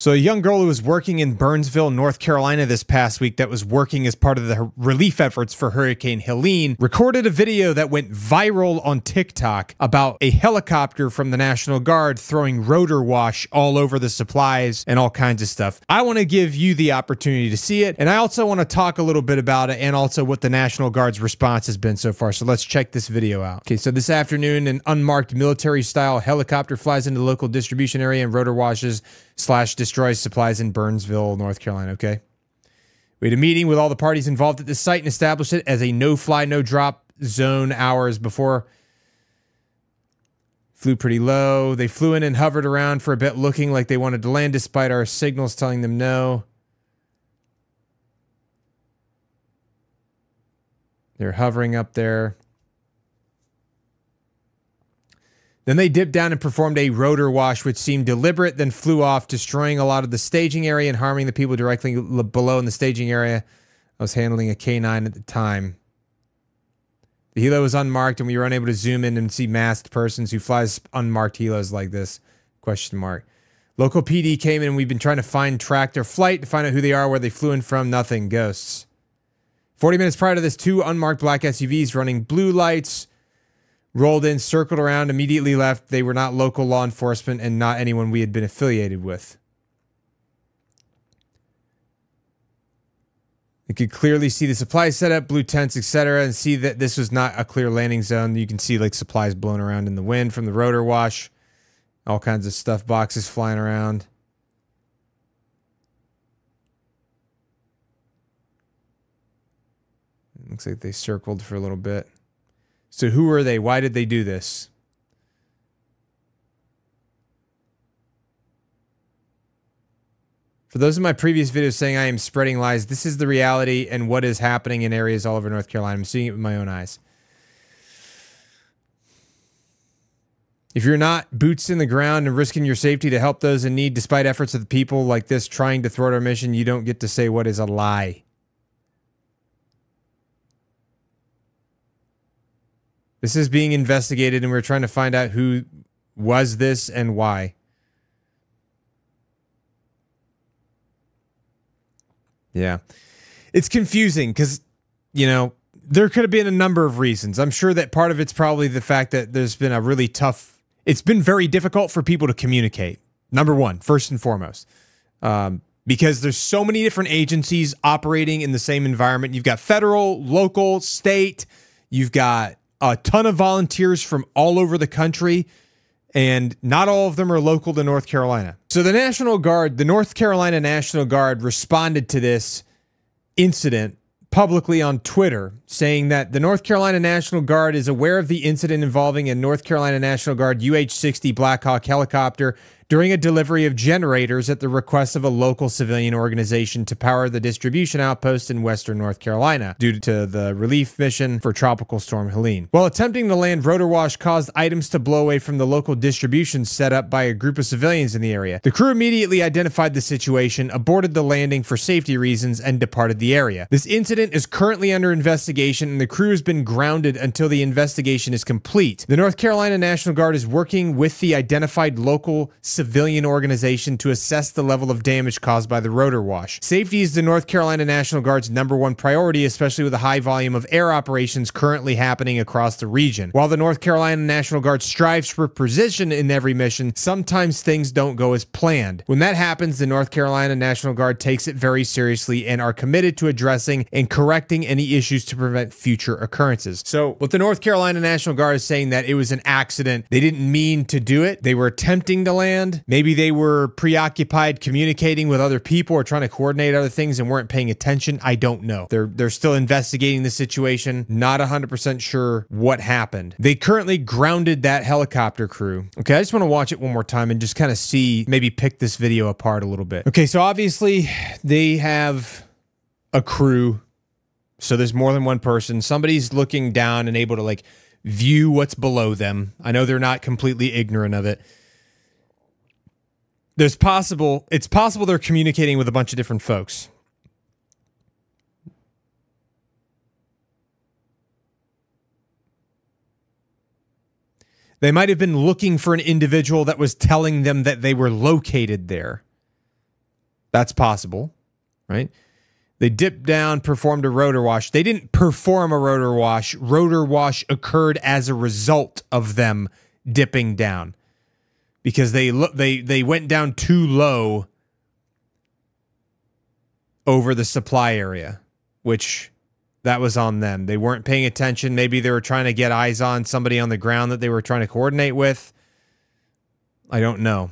So, a young girl who was working in Burnsville, North Carolina this past week, that was working as part of the relief efforts for Hurricane Helene, recorded a video that went viral on TikTok about a helicopter from the National Guard throwing rotor wash all over the supplies and all kinds of stuff. I want to give you the opportunity to see it, and I also want to talk a little bit about it and also what the National Guard's response has been so far. So, let's check this video out. Okay, so this afternoon, an unmarked military style helicopter flies into the local distribution area and rotor washes slash destroys supplies in Burnsville, North Carolina. Okay. We had a meeting with all the parties involved at this site and established it as a no fly, no drop zone hours before. Flew pretty low. They flew in and hovered around for a bit, looking like they wanted to land despite our signals telling them no. They're hovering up there. Then they dipped down and performed a rotor wash, which seemed deliberate, then flew off, destroying a lot of the staging area and harming the people directly below in the staging area. I was handling a K9 at the time. The helo was unmarked, and we were unable to zoom in and see masked persons who flies unmarked helos like this. Question mark. Local PD came in, and we've been trying to find track their flight to find out who they are, where they flew in from. Nothing. Ghosts. 40 minutes prior to this, two unmarked black SUVs running blue lights rolled in, circled around, immediately left. They were not local law enforcement and not anyone we had been affiliated with. You could clearly see the supply setup, blue tents, etc., and see that this was not a clear landing zone. You can see like supplies blown around in the wind from the rotor wash, all kinds of stuff boxes flying around. looks like they circled for a little bit. So who are they? Why did they do this? For those of my previous videos saying I am spreading lies, this is the reality and what is happening in areas all over North Carolina. I'm seeing it with my own eyes. If you're not boots in the ground and risking your safety to help those in need, despite efforts of the people like this trying to thwart our mission, you don't get to say what is a lie. This is being investigated, and we're trying to find out who was this and why. Yeah. It's confusing because, you know, there could have been a number of reasons. I'm sure that part of it's probably the fact that there's been a really tough, it's been very difficult for people to communicate. Number one, first and foremost. Um, because there's so many different agencies operating in the same environment. You've got federal, local, state, you've got a ton of volunteers from all over the country, and not all of them are local to North Carolina. So the National Guard, the North Carolina National Guard, responded to this incident publicly on Twitter, saying that the North Carolina National Guard is aware of the incident involving a North Carolina National Guard UH 60 Blackhawk helicopter during a delivery of generators at the request of a local civilian organization to power the distribution outpost in western North Carolina due to the relief mission for Tropical Storm Helene. While attempting to land, rotor wash caused items to blow away from the local distribution set up by a group of civilians in the area. The crew immediately identified the situation, aborted the landing for safety reasons, and departed the area. This incident is currently under investigation, and the crew has been grounded until the investigation is complete. The North Carolina National Guard is working with the identified local civilian organization to assess the level of damage caused by the rotor wash. Safety is the North Carolina National Guard's number one priority, especially with the high volume of air operations currently happening across the region. While the North Carolina National Guard strives for precision in every mission, sometimes things don't go as planned. When that happens, the North Carolina National Guard takes it very seriously and are committed to addressing and correcting any issues to prevent future occurrences. So, what the North Carolina National Guard is saying that it was an accident. They didn't mean to do it. They were attempting to land Maybe they were preoccupied communicating with other people or trying to coordinate other things and weren't paying attention. I don't know. They're they're still investigating the situation. Not 100% sure what happened. They currently grounded that helicopter crew. Okay, I just want to watch it one more time and just kind of see maybe pick this video apart a little bit. Okay, so obviously they have a crew. So there's more than one person. Somebody's looking down and able to like view what's below them. I know they're not completely ignorant of it there's possible it's possible they're communicating with a bunch of different folks. They might have been looking for an individual that was telling them that they were located there. That's possible, right? They dipped down, performed a rotor wash. They didn't perform a rotor wash. Rotor wash occurred as a result of them dipping down because they they they went down too low over the supply area, which that was on them. They weren't paying attention. Maybe they were trying to get eyes on somebody on the ground that they were trying to coordinate with. I don't know.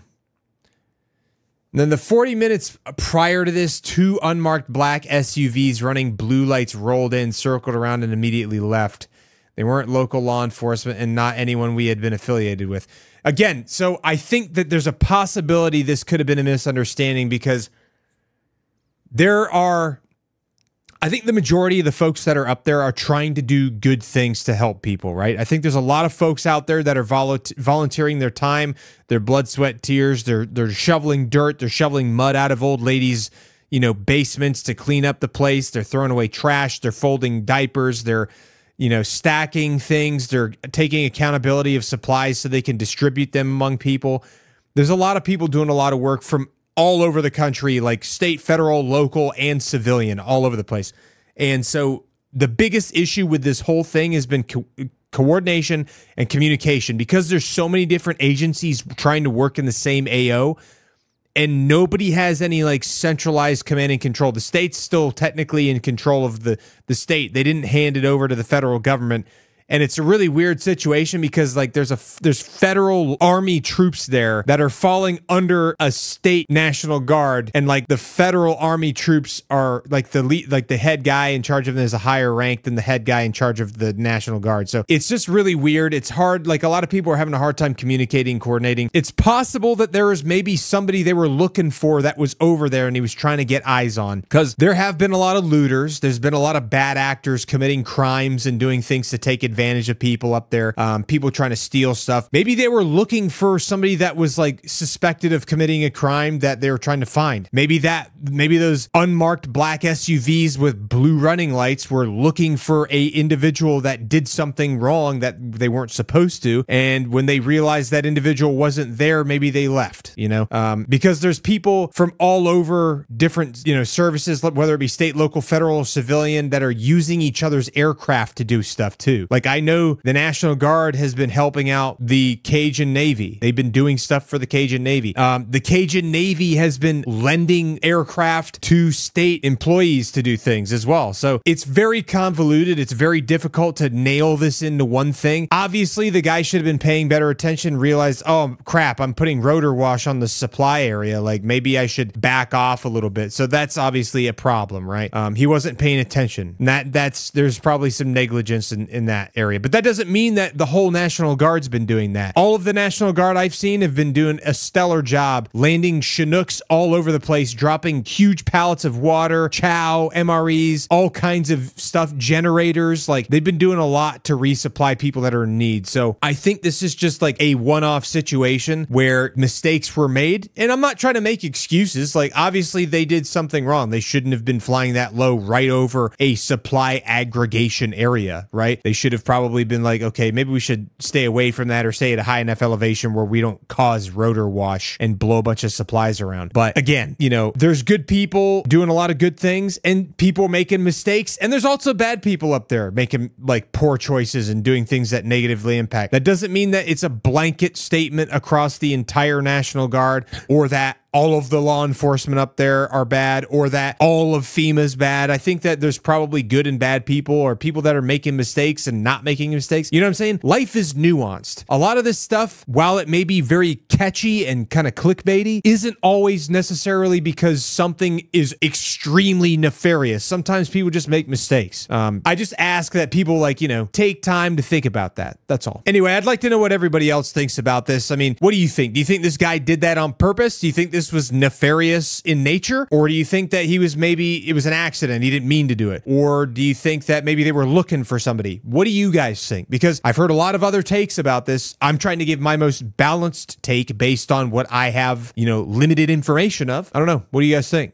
And then the 40 minutes prior to this, two unmarked black SUVs running blue lights rolled in, circled around, and immediately left. They weren't local law enforcement and not anyone we had been affiliated with. Again, so I think that there's a possibility this could have been a misunderstanding because there are I think the majority of the folks that are up there are trying to do good things to help people, right? I think there's a lot of folks out there that are volunteering their time, their blood, sweat, tears. They're they're shoveling dirt, they're shoveling mud out of old ladies' you know basements to clean up the place. They're throwing away trash. They're folding diapers. They're you know stacking things. They're taking accountability of supplies so they can distribute them among people. There's a lot of people doing a lot of work from all over the country, like state, federal, local, and civilian, all over the place. And so the biggest issue with this whole thing has been co- coordination and communication because there's so many different agencies trying to work in the same AO and nobody has any like centralized command and control. The state's still technically in control of the the state. They didn't hand it over to the federal government and it's a really weird situation because like there's a there's federal army troops there that are falling under a state national guard. And like the federal army troops are like the lead, like the head guy in charge of them is a higher rank than the head guy in charge of the national guard. So it's just really weird. It's hard like a lot of people are having a hard time communicating coordinating. It's possible that there is maybe somebody they were looking for that was over there and he was trying to get eyes on. Because there have been a lot of looters. There's been a lot of bad actors committing crimes and doing things to take advantage advantage of people up there, um, people trying to steal stuff. Maybe they were looking for somebody that was like suspected of committing a crime that they were trying to find. Maybe that, maybe those unmarked black SUVs with blue running lights were looking for a individual that did something wrong that they weren't supposed to. And when they realized that individual wasn't there, maybe they left, you know, um, because there's people from all over different, you know, services, whether it be state, local, federal, civilian, that are using each other's aircraft to do stuff too. Like I know the National Guard has been helping out the Cajun Navy. They've been doing stuff for the Cajun Navy. Um, the Cajun Navy has been lending aircraft to state employees to do things as well. So it's very convoluted. It's very difficult to nail this into one thing. Obviously, the guy should have been paying better attention, realized, oh crap, I'm putting rotor wash on the supply area. Like maybe I should back off a little bit. So that's obviously a problem, right? Um, he wasn't paying attention. And that that's there's probably some negligence in, in that area. But that doesn't mean that the whole National Guard's been doing that. All of the National Guard I've seen have been doing a stellar job landing Chinooks all over the place, dropping huge pallets of water, chow, MREs, all kinds of stuff, generators. Like they've been doing a lot to resupply people that are in need. So I think this is just like a one off situation where mistakes were made. And I'm not trying to make excuses. Like obviously they did something wrong. They shouldn't have been flying that low right over a supply aggregation area, right? They should have probably been like, okay, maybe we should stay away from that or stay at a high enough elevation where we don't cause rotor wash and blow a bunch of supplies around. But again, you know, there's good people doing a lot of good things and people making mistakes. And there's also bad people up there making like poor choices and doing things that negatively impact. That doesn't mean that it's a blanket statement across the entire National Guard or that all of the law enforcement up there are bad or that all of FEMA's bad. I think that there's probably good and bad people or people that are making mistakes and not making mistakes. You know what I'm saying? Life is nuanced. A lot of this stuff, while it may be very catchy and kind of clickbaity, isn't always necessarily because something is extremely nefarious. Sometimes people just make mistakes. Um, I just ask that people like, you know, take time to think about that. That's all. Anyway, I'd like to know what everybody else thinks about this. I mean, what do you think? Do you think this guy did that on purpose? Do you think this this was nefarious in nature? Or do you think that he was maybe it was an accident? He didn't mean to do it? Or do you think that maybe they were looking for somebody? What do you guys think? Because I've heard a lot of other takes about this. I'm trying to give my most balanced take based on what I have, you know, limited information of. I don't know. What do you guys think?